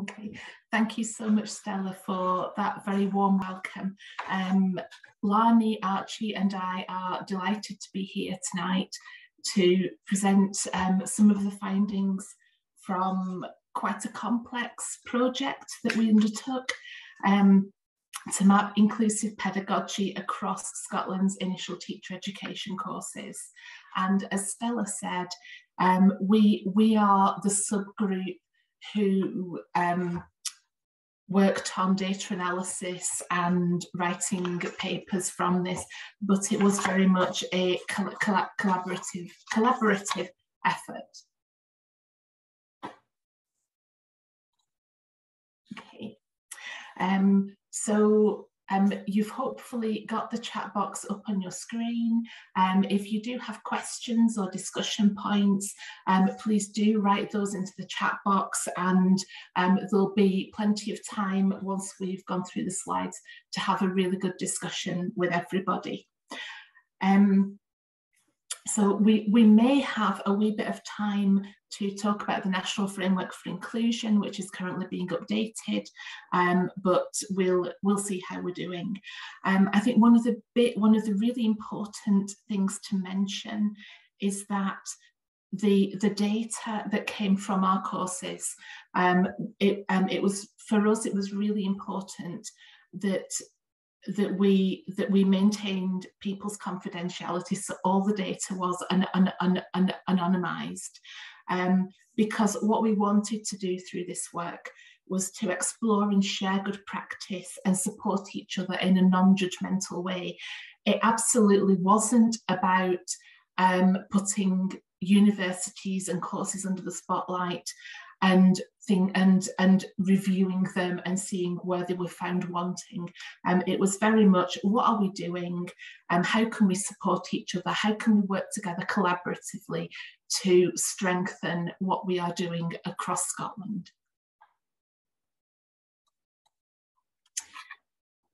Okay, thank you so much, Stella, for that very warm welcome. Um, Lani, Archie, and I are delighted to be here tonight to present um, some of the findings from quite a complex project that we undertook um, to map inclusive pedagogy across Scotland's initial teacher education courses. And as Stella said, um, we, we are the subgroup who um, worked on data analysis and writing papers from this, but it was very much a collaborative, collaborative effort. Okay. Um, so um, you've hopefully got the chat box up on your screen. Um, if you do have questions or discussion points, um, please do write those into the chat box and um, there'll be plenty of time once we've gone through the slides to have a really good discussion with everybody. Um, so we, we may have a wee bit of time to talk about the National Framework for Inclusion, which is currently being updated, um, but we'll we'll see how we're doing. Um, I think one of the bit one of the really important things to mention is that the the data that came from our courses, um, it um, it was for us it was really important that that we that we maintained people's confidentiality so all the data was an, an, an, an anonymized. Um, because what we wanted to do through this work was to explore and share good practice and support each other in a non-judgmental way. It absolutely wasn't about um, putting universities and courses under the spotlight and thing and and reviewing them and seeing where they were found wanting. Um, it was very much what are we doing and um, how can we support each other? How can we work together collaboratively to strengthen what we are doing across Scotland?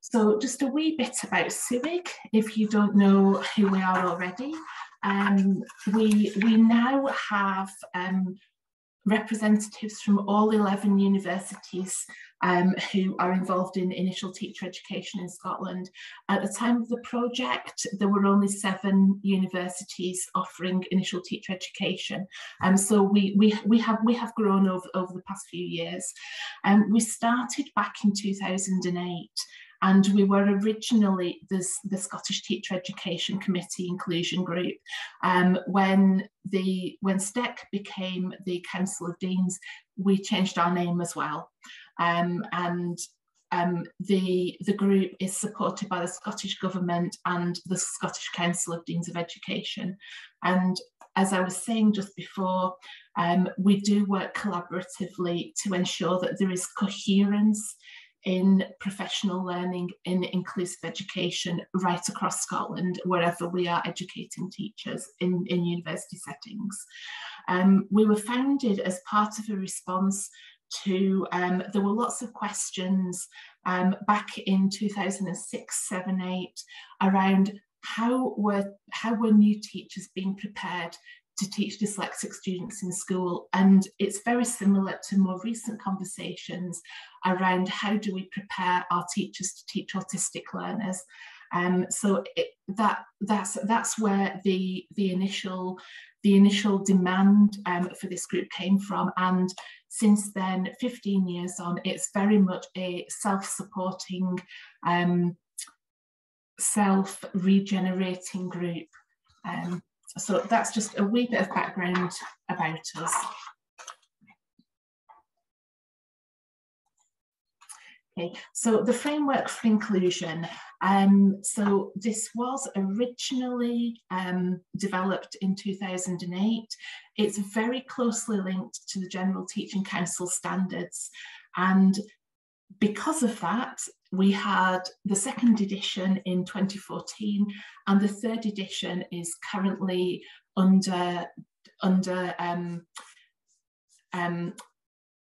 So just a wee bit about SUIG, if you don't know who we are already. Um, we, we now have um, representatives from all 11 universities um, who are involved in initial teacher education in Scotland. At the time of the project, there were only seven universities offering initial teacher education. Um, so we, we, we, have, we have grown over, over the past few years. Um, we started back in 2008 and we were originally this, the Scottish Teacher Education Committee Inclusion Group. Um, when the when STEC became the Council of Deans, we changed our name as well. Um, and um, the, the group is supported by the Scottish Government and the Scottish Council of Deans of Education. And as I was saying just before, um, we do work collaboratively to ensure that there is coherence in professional learning, in inclusive education right across Scotland, wherever we are educating teachers in, in university settings. Um, we were founded as part of a response to, um, there were lots of questions um, back in 2006, 7, 8 around how were, how were new teachers being prepared to teach dyslexic students in school. And it's very similar to more recent conversations around how do we prepare our teachers to teach autistic learners. Um, so it, that that's that's where the the initial the initial demand um, for this group came from. And since then, 15 years on, it's very much a self-supporting, um, self-regenerating group. Um, so that's just a wee bit of background about us. Okay, so the framework for inclusion. Um, so this was originally um, developed in 2008. It's very closely linked to the General Teaching Council standards. And because of that, we had the second edition in 2014 and the third edition is currently under under um, um,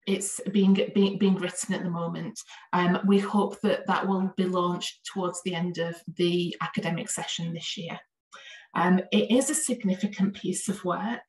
it's being, being being written at the moment. Um, we hope that that will be launched towards the end of the academic session this year. Um, it is a significant piece of work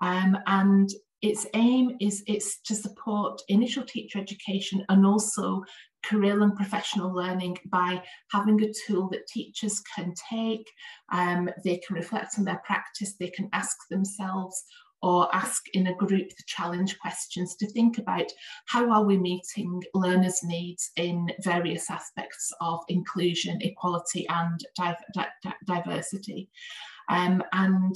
um, and its aim is it's to support initial teacher education and also career and professional learning by having a tool that teachers can take, um, they can reflect on their practice, they can ask themselves or ask in a group the challenge questions to think about how are we meeting learners' needs in various aspects of inclusion, equality and di di diversity. Um, and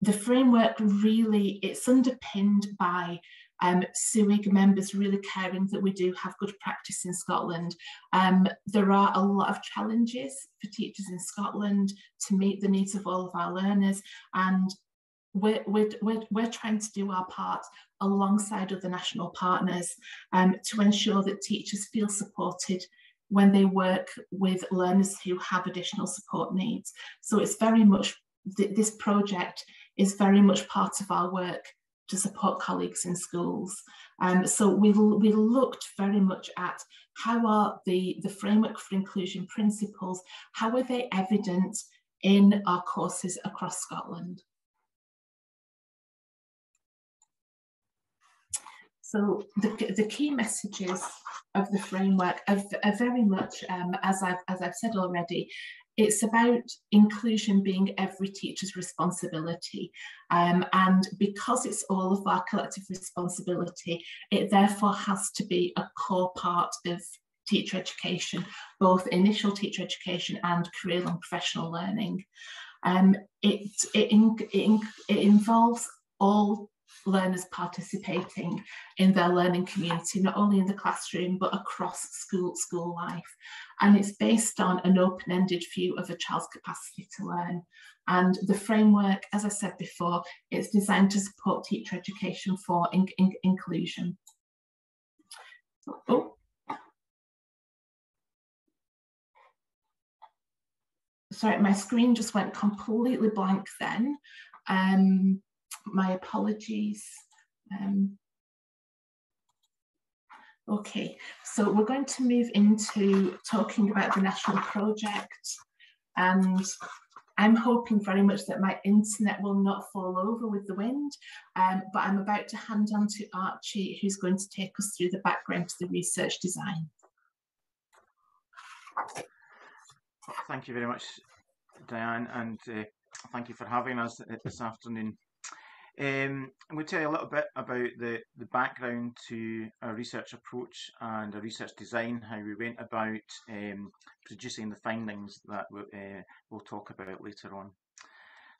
the framework really, it's underpinned by um, SUIG members really caring that we do have good practice in Scotland. Um, there are a lot of challenges for teachers in Scotland to meet the needs of all of our learners and we're, we're, we're, we're trying to do our part alongside other national partners um, to ensure that teachers feel supported when they work with learners who have additional support needs. So it's very much, th this project is very much part of our work to support colleagues in schools. Um, so we, we looked very much at how are the, the framework for inclusion principles, how are they evident in our courses across Scotland? So the, the key messages of the framework are, are very much, um, as, I've, as I've said already, it's about inclusion being every teacher's responsibility. Um, and because it's all of our collective responsibility, it therefore has to be a core part of teacher education, both initial teacher education and career and professional learning. Um, it, it, it, it involves all learners participating in their learning community, not only in the classroom, but across school, school life. And it's based on an open-ended view of a child's capacity to learn. And the framework, as I said before, it's designed to support teacher education for in, in, inclusion. Oh. Sorry, my screen just went completely blank then. Um, my apologies. Um, okay, so we're going to move into talking about the national project and I'm hoping very much that my internet will not fall over with the wind, um, but I'm about to hand on to Archie, who's going to take us through the background to the research design. Thank you very much, Dianne, and uh, thank you for having us this afternoon. Um, I'm going to tell you a little bit about the, the background to our research approach and our research design, how we went about um, producing the findings that we, uh, we'll talk about later on.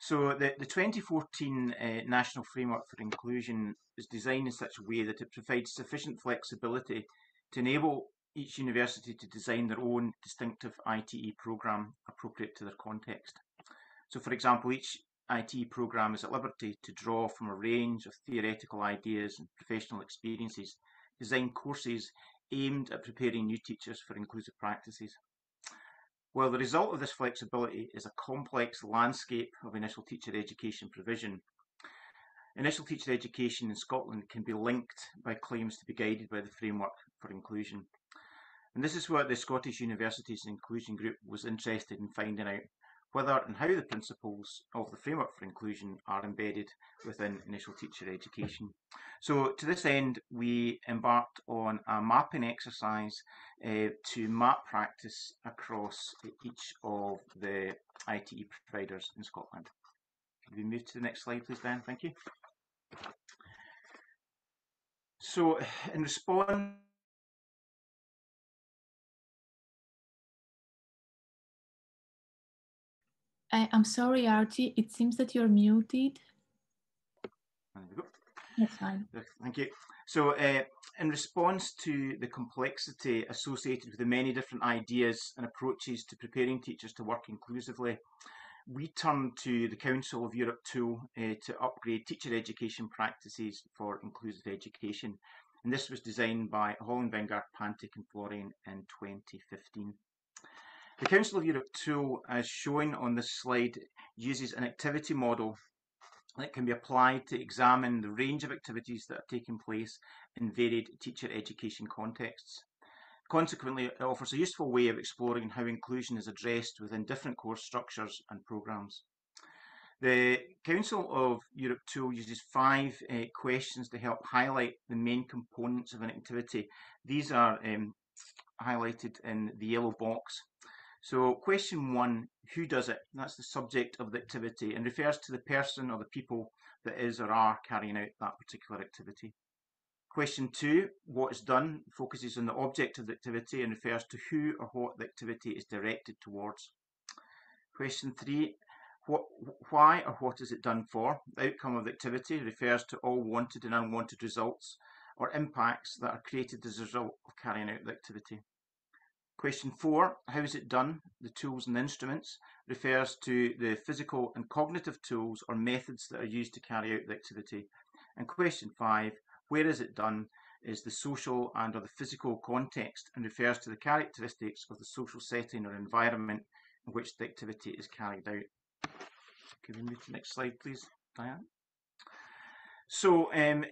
So the, the 2014 uh, National Framework for Inclusion is designed in such a way that it provides sufficient flexibility to enable each university to design their own distinctive ITE programme appropriate to their context. So for example, each IT programme is at liberty to draw from a range of theoretical ideas and professional experiences, design courses aimed at preparing new teachers for inclusive practices. While the result of this flexibility is a complex landscape of initial teacher education provision, initial teacher education in Scotland can be linked by claims to be guided by the framework for inclusion. And this is what the Scottish Universities Inclusion Group was interested in finding out whether and how the principles of the framework for inclusion are embedded within initial teacher education. So to this end, we embarked on a mapping exercise uh, to map practice across each of the ITE providers in Scotland. Can we move to the next slide, please, Dan? Thank you. So in response I, am sorry, Archie. It seems that you're muted. There we go. That's fine. Thank you. So, uh, in response to the complexity associated with the many different ideas and approaches to preparing teachers to work inclusively, we turned to the Council of Europe tool uh, to upgrade teacher education practices for inclusive education. And this was designed by Hollenweger, Pantic and Florian in 2015. The Council of Europe tool, as shown on this slide, uses an activity model that can be applied to examine the range of activities that are taking place in varied teacher education contexts. Consequently, it offers a useful way of exploring how inclusion is addressed within different course structures and programmes. The Council of Europe tool uses five uh, questions to help highlight the main components of an activity. These are um, highlighted in the yellow box. So question one, who does it? That's the subject of the activity and refers to the person or the people that is or are carrying out that particular activity. Question two, what is done, focuses on the object of the activity and refers to who or what the activity is directed towards. Question three, what, why or what is it done for? The outcome of the activity refers to all wanted and unwanted results or impacts that are created as a result of carrying out the activity. Question four, how is it done? The tools and instruments refers to the physical and cognitive tools or methods that are used to carry out the activity. And question five, where is it done? Is the social and or the physical context and refers to the characteristics of the social setting or environment in which the activity is carried out. Can we move to the next slide, please, Dianne? So um,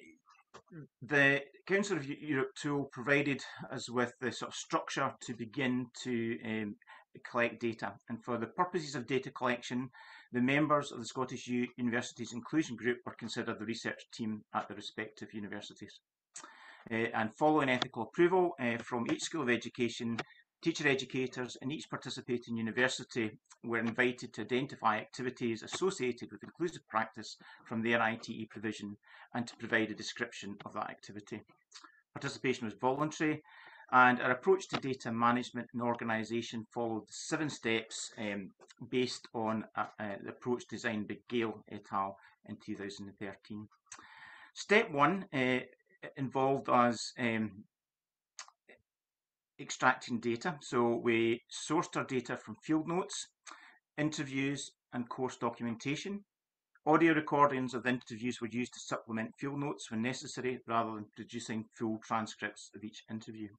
the Council of Europe tool provided us with the sort of structure to begin to um, collect data. And for the purposes of data collection, the members of the Scottish U Universities Inclusion Group were considered the research team at the respective universities. Uh, and following ethical approval uh, from each School of Education, Teacher educators in each participating university were invited to identify activities associated with inclusive practice from their ITE provision and to provide a description of that activity. Participation was voluntary and our approach to data management and organisation followed seven steps um, based on uh, uh, the approach designed by Gale et al. in 2013. Step one uh, involved us um, extracting data. So we sourced our data from field notes, interviews and course documentation. Audio recordings of the interviews were used to supplement field notes when necessary rather than producing full transcripts of each interview.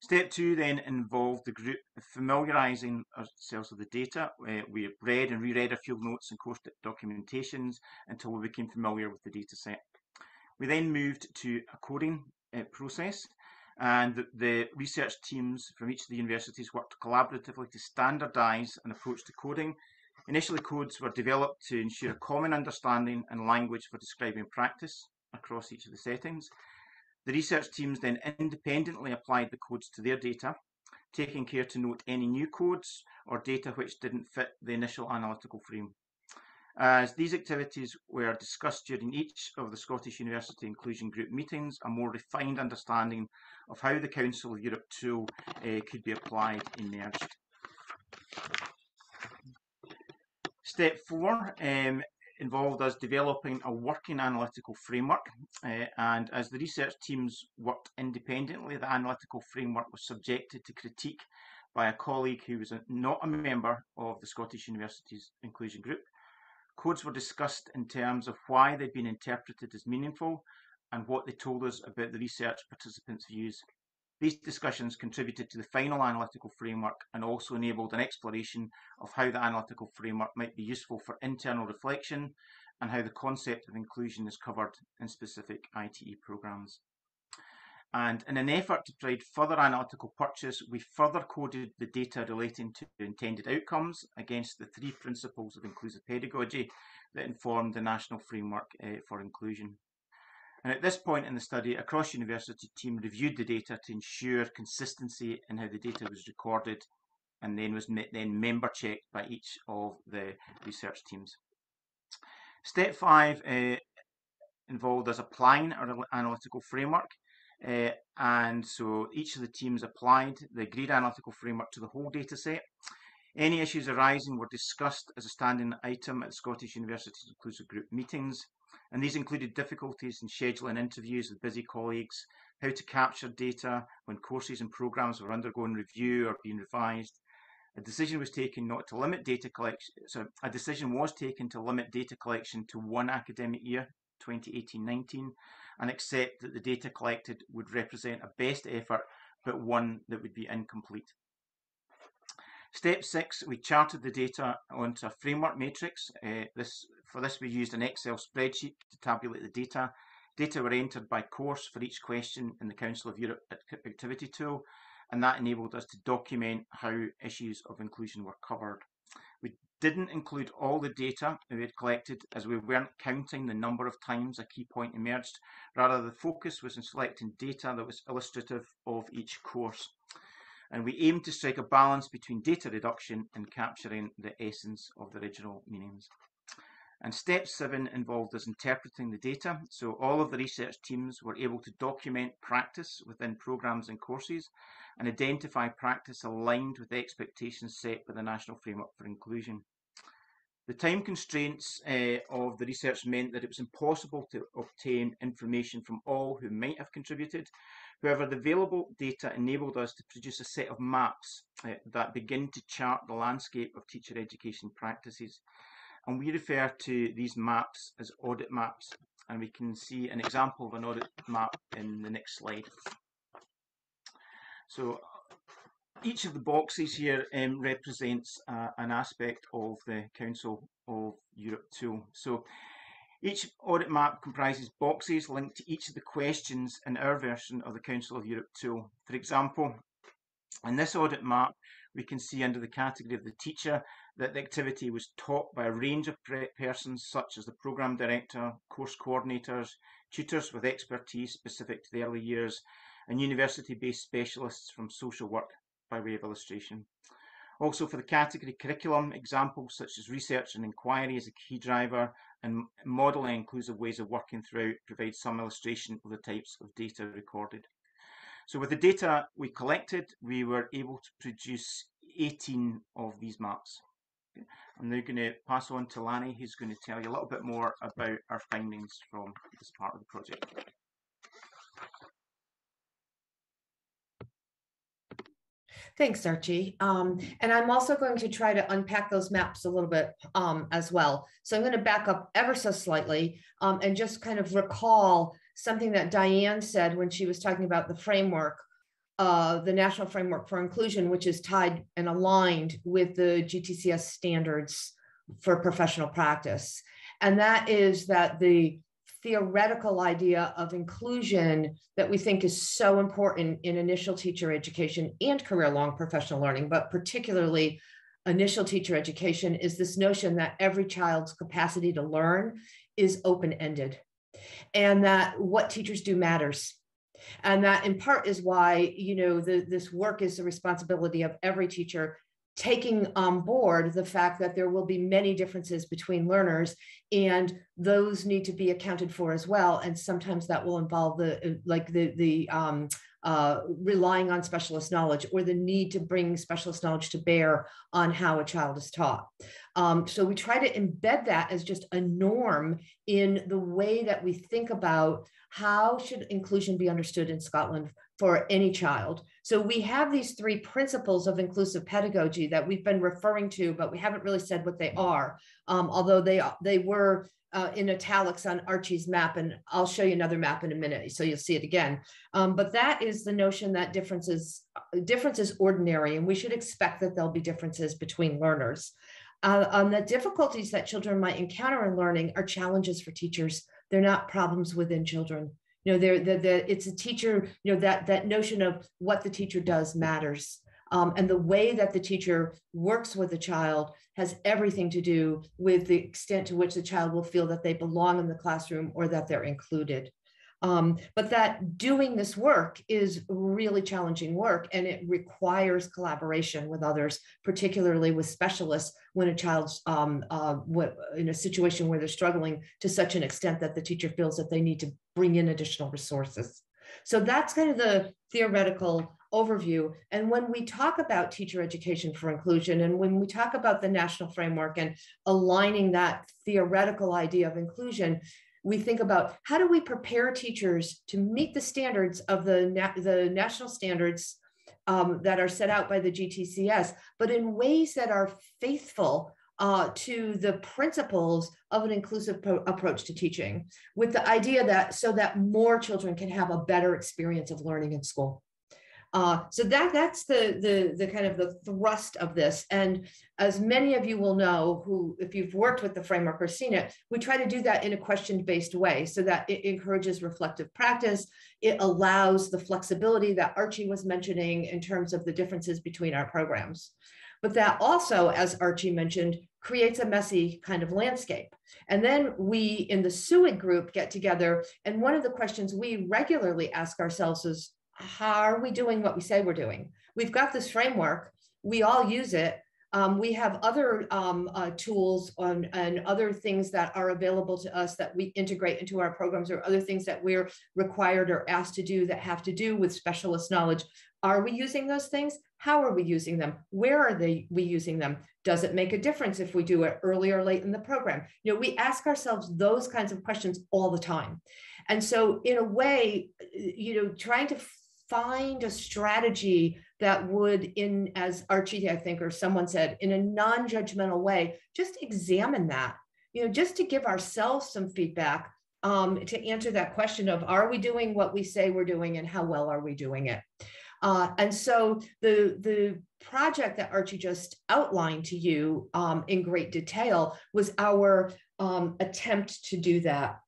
Step two then involved the group familiarising ourselves with the data. Uh, we read and reread our field notes and course documentations until we became familiar with the data set. We then moved to a coding uh, process and the, research teams from each of the universities worked collaboratively to standardise an approach to coding. Initially, codes were developed to ensure a common understanding and language for describing practice across each of the settings. The research teams then independently applied the codes to their data, taking care to note any new codes or data which didn't fit the initial analytical frame. As these activities were discussed during each of the Scottish University Inclusion Group meetings, a more refined understanding of how the Council of Europe tool uh, could be applied emerged. Step four um, involved us developing a working analytical framework uh, and as the research teams worked independently, the analytical framework was subjected to critique by a colleague who was a, not a member of the Scottish Universities Inclusion Group Codes were discussed in terms of why they'd been interpreted as meaningful and what they told us about the research participants' views. These discussions contributed to the final analytical framework and also enabled an exploration of how the analytical framework might be useful for internal reflection and how the concept of inclusion is covered in specific ITE programs. And in an effort to provide further analytical purchase, we further coded the data relating to intended outcomes against the three principles of inclusive pedagogy that informed the national framework uh, for inclusion. And at this point in the study, a cross-university team reviewed the data to ensure consistency in how the data was recorded and then was then member checked by each of the research teams. Step five uh, involved us applying our analytical framework uh, and so each of the teams applied the agreed analytical framework to the whole data set. Any issues arising were discussed as a standing item at Scottish Universities Inclusive Group meetings, and these included difficulties in scheduling interviews with busy colleagues, how to capture data when courses and programmes were undergoing review or being revised. A decision was taken not to limit data collection, so a decision was taken to limit data collection to one academic year, 2018-19, and accept that the data collected would represent a best effort, but one that would be incomplete. Step six, we charted the data onto a framework matrix. Uh, this, for this, we used an Excel spreadsheet to tabulate the data. Data were entered by course for each question in the Council of Europe activity tool, and that enabled us to document how issues of inclusion were covered. Didn't include all the data that we had collected as we weren't counting the number of times a key point emerged. Rather, the focus was in selecting data that was illustrative of each course. And we aimed to strike a balance between data reduction and capturing the essence of the original meanings. And step seven involved us interpreting the data. So all of the research teams were able to document practice within programs and courses and identify practice aligned with the expectations set by the National Framework for Inclusion. The time constraints uh, of the research meant that it was impossible to obtain information from all who might have contributed. However, the available data enabled us to produce a set of maps uh, that begin to chart the landscape of teacher education practices. And we refer to these maps as audit maps. And we can see an example of an audit map in the next slide. So each of the boxes here um, represents uh, an aspect of the Council of Europe tool. So each audit map comprises boxes linked to each of the questions in our version of the Council of Europe tool. For example, in this audit map, we can see under the category of the teacher that the activity was taught by a range of persons such as the programme director, course coordinators, tutors with expertise specific to the early years, and university-based specialists from social work by way of illustration. Also for the category curriculum, examples such as research and inquiry as a key driver and modelling inclusive ways of working throughout provide some illustration of the types of data recorded. So with the data we collected, we were able to produce 18 of these maps. I'm now going to pass on to Lani, who's going to tell you a little bit more about our findings from this part of the project. Thanks, Archie. Um, and I'm also going to try to unpack those maps a little bit um, as well. So I'm going to back up ever so slightly um, and just kind of recall something that Dianne said when she was talking about the framework, uh, the National Framework for Inclusion, which is tied and aligned with the GTCS standards for professional practice. And that is that the theoretical idea of inclusion that we think is so important in initial teacher education and career long professional learning, but particularly initial teacher education, is this notion that every child's capacity to learn is open ended and that what teachers do matters. And that in part is why, you know, the, this work is the responsibility of every teacher taking on board the fact that there will be many differences between learners and those need to be accounted for as well and sometimes that will involve the like the the um, uh, relying on specialist knowledge or the need to bring specialist knowledge to bear on how a child is taught. Um, so we try to embed that as just a norm in the way that we think about how should inclusion be understood in Scotland for any child. So we have these three principles of inclusive pedagogy that we've been referring to, but we haven't really said what they are. Um, although they they were uh, in italics on Archie's map, and I'll show you another map in a minute, so you'll see it again. Um, but that is the notion that differences difference is ordinary, and we should expect that there'll be differences between learners. Uh, um, the difficulties that children might encounter in learning are challenges for teachers. They're not problems within children you know there the, it's a teacher you know that that notion of what the teacher does matters. Um, and the way that the teacher works with the child has everything to do with the extent to which the child will feel that they belong in the classroom or that they're included um, but that doing this work is really challenging work and it requires collaboration with others, particularly with specialists when a child's um, uh, in a situation where they're struggling to such an extent that the teacher feels that they need to bring in additional resources. So that's kind of the theoretical overview. And when we talk about teacher education for inclusion, and when we talk about the national framework and aligning that theoretical idea of inclusion, we think about how do we prepare teachers to meet the standards of the, na the national standards um, that are set out by the GTCS, but in ways that are faithful uh, to the principles of an inclusive approach to teaching, with the idea that so that more children can have a better experience of learning in school. Uh, so that that's the, the the kind of the thrust of this. And as many of you will know, who if you've worked with the framework or seen it, we try to do that in a question-based way so that it encourages reflective practice. It allows the flexibility that Archie was mentioning in terms of the differences between our programs. But that also, as Archie mentioned, creates a messy kind of landscape. And then we in the SUIG group get together. And one of the questions we regularly ask ourselves is, how are we doing what we say we're doing? We've got this framework, we all use it. Um, we have other um, uh, tools on, and other things that are available to us that we integrate into our programs or other things that we're required or asked to do that have to do with specialist knowledge. Are we using those things? How are we using them? Where are they we using them? Does it make a difference if we do it early or late in the program? You know, we ask ourselves those kinds of questions all the time. And so in a way, you know, trying to find a strategy that would in as archie i think or someone said in a non-judgmental way just examine that you know just to give ourselves some feedback um, to answer that question of are we doing what we say we're doing and how well are we doing it? Uh, and so the the project that archie just outlined to you um, in great detail was our um, attempt to do that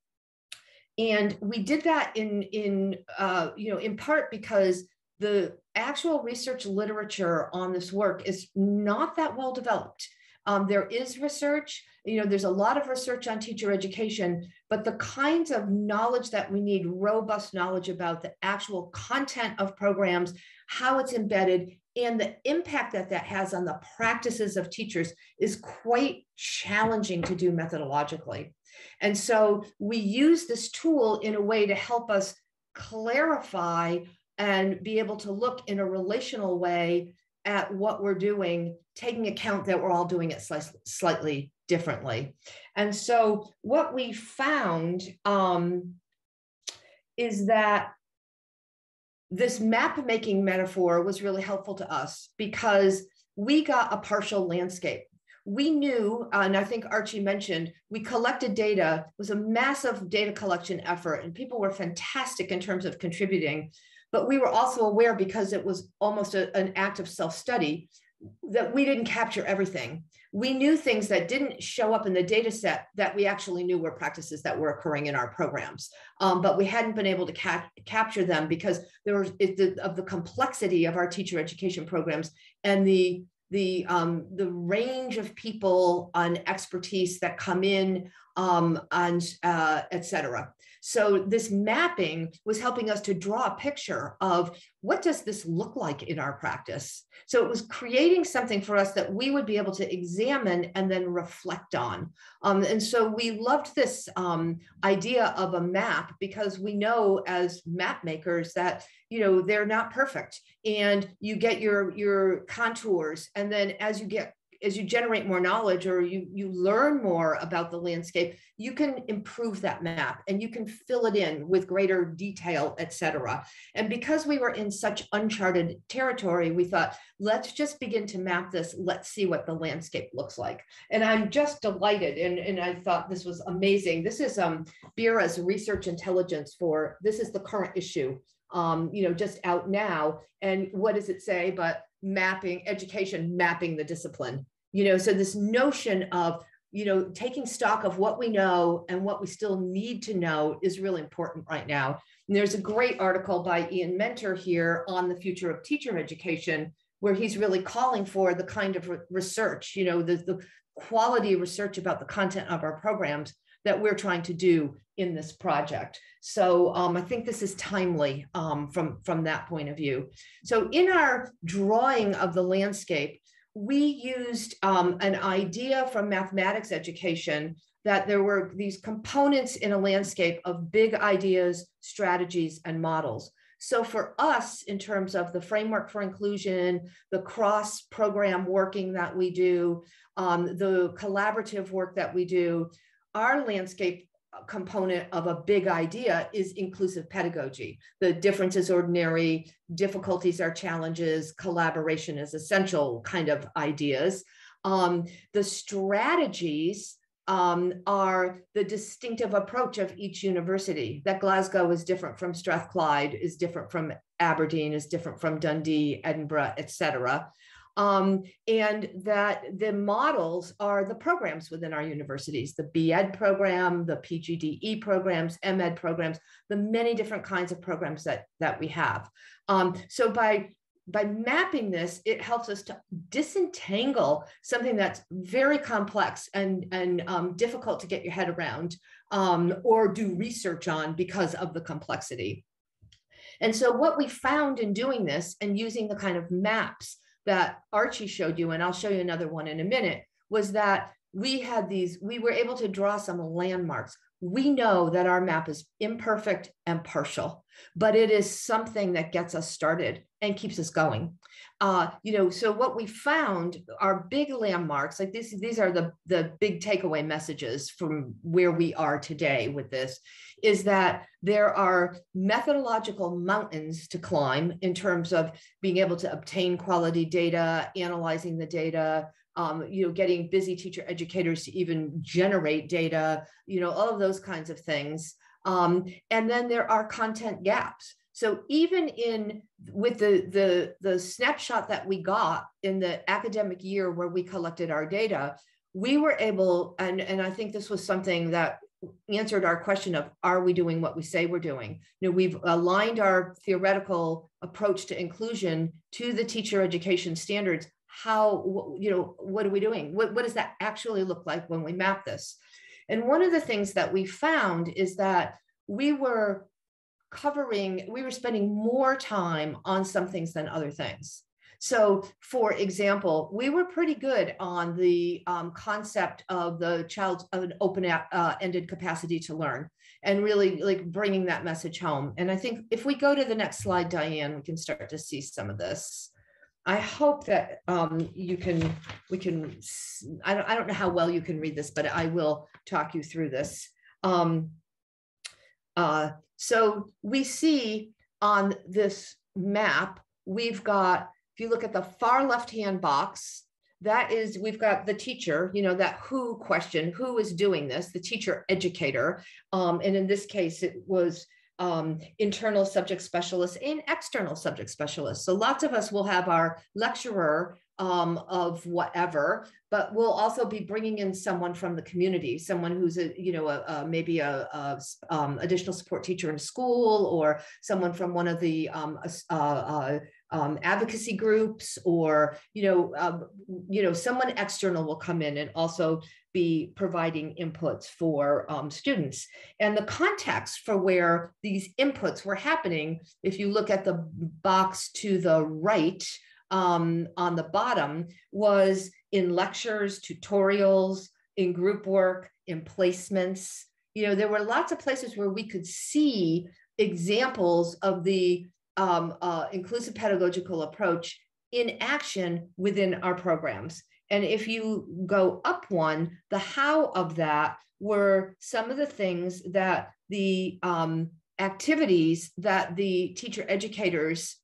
and we did that in in uh, you know in part because the actual research literature on this work is not that well developed. Um, there is research you know there's a lot of research on teacher education but the kinds of knowledge that we need robust knowledge about the actual content of programs how it's embedded and the impact that that has on the practices of teachers is quite challenging to do methodologically and so we use this tool in a way to help us clarify and be able to look in a relational way at what we're doing, taking account that we're all doing it slightly differently. And so what we found um, is that this map making metaphor was really helpful to us because we got a partial landscape we knew, uh, and I think Archie mentioned, we collected data. It was a massive data collection effort, and people were fantastic in terms of contributing. But we were also aware, because it was almost a, an act of self study, that we didn't capture everything. We knew things that didn't show up in the data set that we actually knew were practices that were occurring in our programs. Um, but we hadn't been able to cap capture them because there was it, the, of the complexity of our teacher education programs and the the um, the range of people on expertise that come in um, and uh, et cetera. So this mapping was helping us to draw a picture of what does this look like in our practice. So it was creating something for us that we would be able to examine and then reflect on. Um, and so we loved this um, idea of a map because we know as map makers that you know they're not perfect and you get your your contours and then as you get as you generate more knowledge or you you learn more about the landscape you can improve that map and you can fill it in with greater detail etc and because we were in such uncharted territory we thought let's just begin to map this. Let's see what the landscape looks like. And i'm just delighted. And, and i thought this was amazing. This is um BERA's research intelligence for this is the current issue um, you know, just out now. And what does it say? But mapping education, mapping the discipline you know so this notion of you know taking stock of what we know and what we still need to know is really important right now and there's a great article by ian Menter here on the future of teacher education where he's really calling for the kind of research you know the, the quality research about the content of our programs that we're trying to do in this project. So um, I think this is timely um, from, from that point of view. So in our drawing of the landscape, we used um, an idea from mathematics education that there were these components in a landscape of big ideas, strategies, and models. So for us, in terms of the framework for inclusion, the cross program working that we do, um, the collaborative work that we do, our landscape component of a big idea is inclusive pedagogy. The difference is ordinary, difficulties are challenges, collaboration is essential kind of ideas. Um, the strategies um, are the distinctive approach of each university. That Glasgow is different from Strathclyde, is different from Aberdeen, is different from Dundee, Edinburgh, et cetera um, and that the models are the programs within our universities, the BEd program, the PGDE programs, MEd programs, the many different kinds of programs that, that we have. Um, so by by mapping this, it helps us to disentangle something that's very complex and, and um, difficult to get your head around um, or do research on because of the complexity. And so what we found in doing this and using the kind of maps that Archie showed you, and I'll show you another one in a minute, was that we had these, we were able to draw some landmarks. We know that our map is imperfect and partial, but it is something that gets us started and keeps us going. Uh, you know, so what we found are big landmarks, like this, these are the, the big takeaway messages from where we are today with this, is that there are methodological mountains to climb in terms of being able to obtain quality data, analyzing the data, um, you know, getting busy teacher educators to even generate data, you know, all of those kinds of things. Um, and then there are content gaps. So even in with the, the, the snapshot that we got in the academic year where we collected our data, we were able, and, and I think this was something that answered our question of are we doing what we say we're doing you know we've aligned our theoretical approach to inclusion to the teacher education standards how you know what are we doing? What, what does that actually look like when we map this? And one of the things that we found is that we were covering we were spending more time on some things than other things. So for example we were pretty good on the um, concept of the child of an open uh, ended capacity to learn and really like bringing that message home. And i think if we go to the next slide dianne we can start to see some of this I hope that um, you can, we can, I don't, I don't know how well you can read this, but I will talk you through this. Um, uh, so we see on this map, we've got, if you look at the far left-hand box, that is, we've got the teacher, you know, that who question, who is doing this, the teacher educator. Um, and in this case, it was um, internal subject specialists and external subject specialists. So lots of us will have our lecturer um, of whatever, but we'll also be bringing in someone from the community, someone who's a, you know, a, a maybe a, a um, additional support teacher in school or someone from one of the um, uh, uh, um, advocacy groups or, you know, um, you know, someone external will come in and also be providing inputs for um, students. And the context for where these inputs were happening, if you look at the box to the right um, on the bottom, was in lectures, tutorials, in group work, in placements. You know, there were lots of places where we could see examples of the um, uh, inclusive pedagogical approach in action within our programs. And if you go up one, the how of that were some of the things that the um, activities that the teacher educators,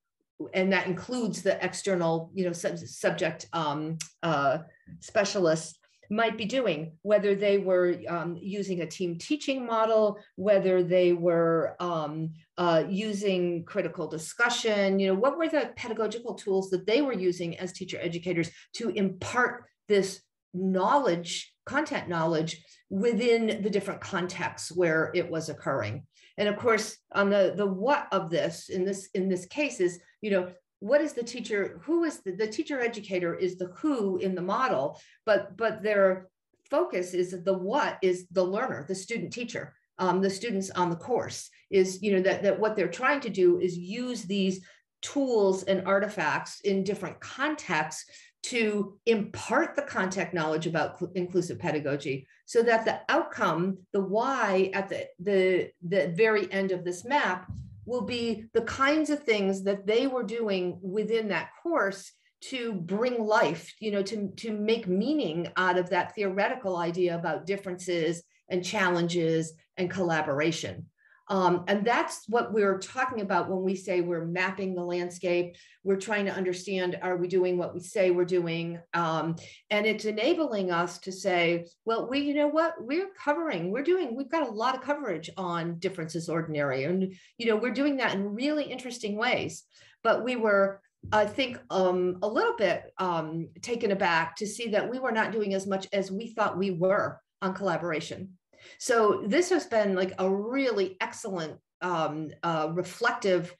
and that includes the external, you know, sub subject um, uh, specialists might be doing, whether they were um, using a team teaching model, whether they were um, uh, using critical discussion, you know, what were the pedagogical tools that they were using as teacher educators to impart this knowledge, content knowledge within the different contexts where it was occurring. And of course, on the, the what of this in this in this case is, you know, what is the teacher who is the, the teacher educator is the who in the model but but their focus is the what is the learner the student teacher. Um, the students on the course is you know that, that what they're trying to do is use these tools and artifacts in different contexts to impart the contact knowledge about inclusive pedagogy so that the outcome the why at the the the very end of this map will be the kinds of things that they were doing within that course to bring life, you know, to, to make meaning out of that theoretical idea about differences and challenges and collaboration. Um, and that's what we're talking about when we say we're mapping the landscape. We're trying to understand are we doing what we say we're doing? Um, and it's enabling us to say, well, we, you know what, we're covering, we're doing, we've got a lot of coverage on differences ordinary. And, you know, we're doing that in really interesting ways. But we were I think um, a little bit um, taken aback to see that we were not doing as much as we thought we were on collaboration. So this has been like a really excellent um, uh, reflective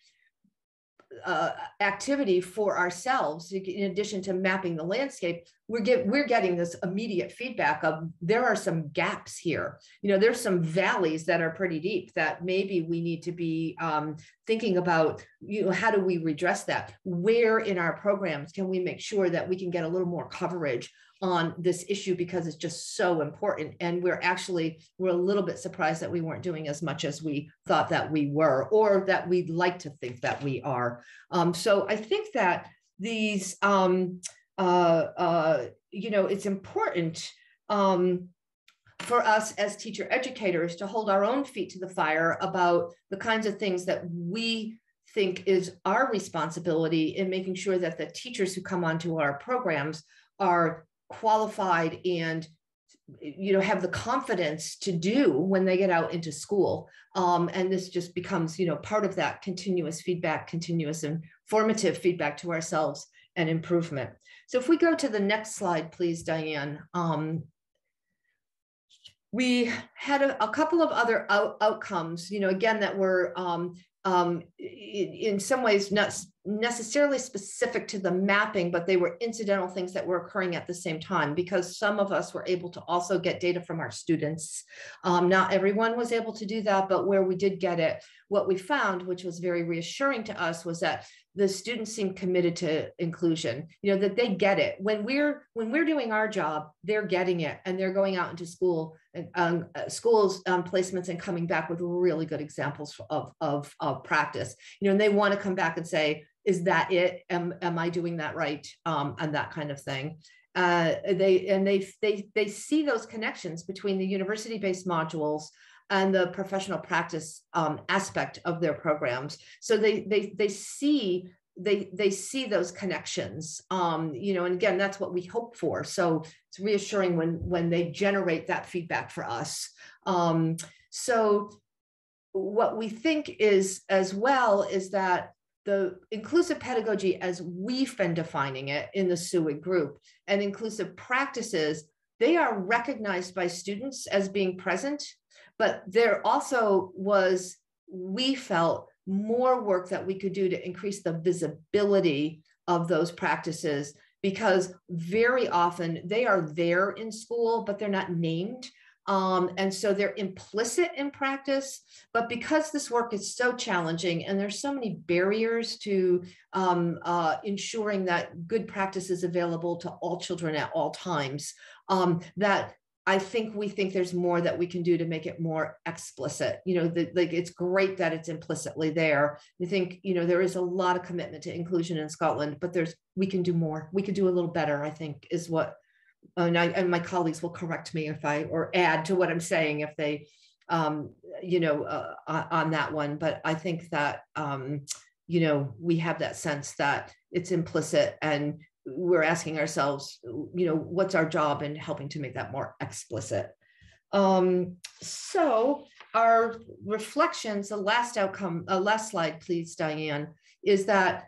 uh, activity for ourselves. In addition to mapping the landscape we're get we're getting this immediate feedback of there are some gaps here. You know there's some valleys that are pretty deep that maybe we need to be um, thinking about you know how do we redress that? Where in our programs can we make sure that we can get a little more coverage on this issue because it's just so important. And we're actually we're a little bit surprised that we weren't doing as much as we thought that we were or that we'd like to think that we are. Um, so i think that these um, uh, uh, you know it's important um, for us as teacher educators to hold our own feet to the fire about the kinds of things that we think is our responsibility in making sure that the teachers who come onto our programs are qualified and you know have the confidence to do when they get out into school. Um, and this just becomes you know part of that continuous feedback continuous and formative feedback to ourselves and improvement. So if we go to the next slide please dianne. Um, we had a, a, couple of other out, outcomes you know again that were um, um, in, in some ways not necessarily specific to the mapping, but they were incidental things that were occurring at the same time because some of us were able to also get data from our students. Um, not everyone was able to do that, but where we did get it, what we found, which was very reassuring to us, was that the students seem committed to inclusion you know that they get it when we're when we're doing our job they're getting it and they're going out into school and um, uh, schools um, placements and coming back with really good examples of, of, of practice you know and they want to come back and say is that it? Am, am i doing that right? Um, and that kind of thing. Uh, they and they they they see those connections between the university based modules and the professional practice um, aspect of their programs. So they they they see they they see those connections. Um, you know and again that's what we hope for. So it's reassuring when when they generate that feedback for us. Um, so what we think is as well is that the inclusive pedagogy as we've been defining it in the SUIG group and inclusive practices they are recognized by students as being present but there also was, we felt, more work that we could do to increase the visibility of those practices because very often they are there in school, but they're not named. Um, and so they're implicit in practice. But because this work is so challenging and there's so many barriers to um, uh, ensuring that good practice is available to all children at all times, um, that I think we think there's more that we can do to make it more explicit. You know, the, like it's great that it's implicitly there. We think, you know, there is a lot of commitment to inclusion in Scotland, but there's we can do more. We could do a little better. I think is what, and, I, and my colleagues will correct me if I or add to what I'm saying if they, um, you know, uh, on that one. But I think that um, you know we have that sense that it's implicit and we're asking ourselves, you know, what's our job in helping to make that more explicit? Um, so our reflections, the last outcome, uh, last slide, please, Dianne, is that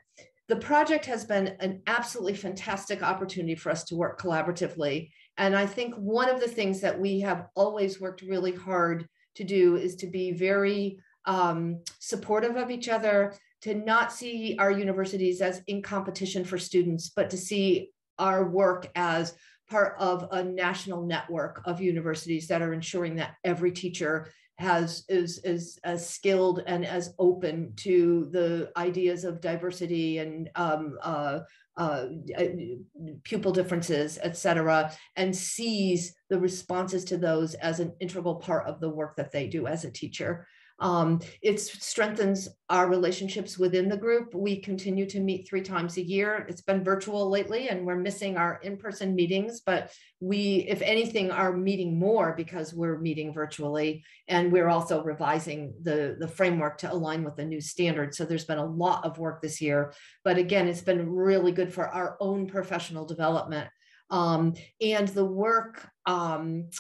the project has been an absolutely fantastic opportunity for us to work collaboratively. And I think one of the things that we have always worked really hard to do is to be very um, supportive of each other to not see our universities as in competition for students, but to see our work as part of a national network of universities that are ensuring that every teacher has is is as skilled and as open to the ideas of diversity and um, uh, uh, pupil differences, et cetera, and sees the responses to those as an integral part of the work that they do as a teacher. Um, it strengthens our relationships within the group. We continue to meet three times a year. It's been virtual lately, and we're missing our in-person meetings, but we, if anything, are meeting more because we're meeting virtually, and we're also revising the, the framework to align with the new standards. So there's been a lot of work this year, but again, it's been really good for our own professional development. Um, and the work, um,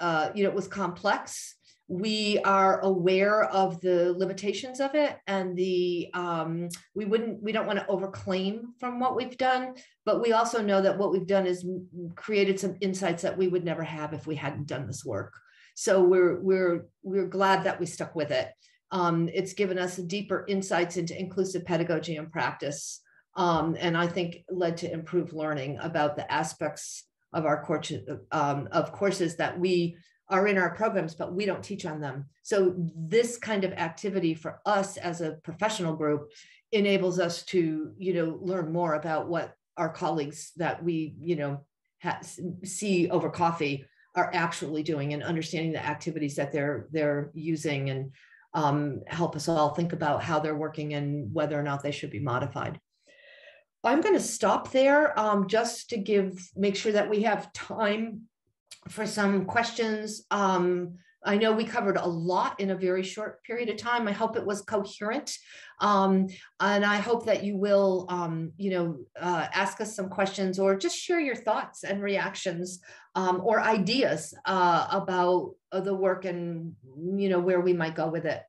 uh, you know, it was complex we are aware of the limitations of it and the um, we wouldn't we don't want to overclaim from what we've done but we also know that what we've done is created some insights that we would never have if we hadn't done this work so we're we're we're glad that we stuck with it Um, it's given us deeper insights into inclusive pedagogy and practice. Um, and I think led to improved learning about the aspects of our course, um, of courses that we are in our programs, but we don't teach on them. So this kind of activity for us as a professional group enables us to, you know, learn more about what our colleagues that we, you know, see over coffee are actually doing and understanding the activities that they're they're using and um, help us all think about how they're working and whether or not they should be modified. I'm going to stop there um, just to give make sure that we have time for some questions. Um, I know we covered a lot in a very short period of time. I hope it was coherent. Um, and I hope that you will, um, you know, uh, ask us some questions or just share your thoughts and reactions um, or ideas uh, about the work and, you know, where we might go with it.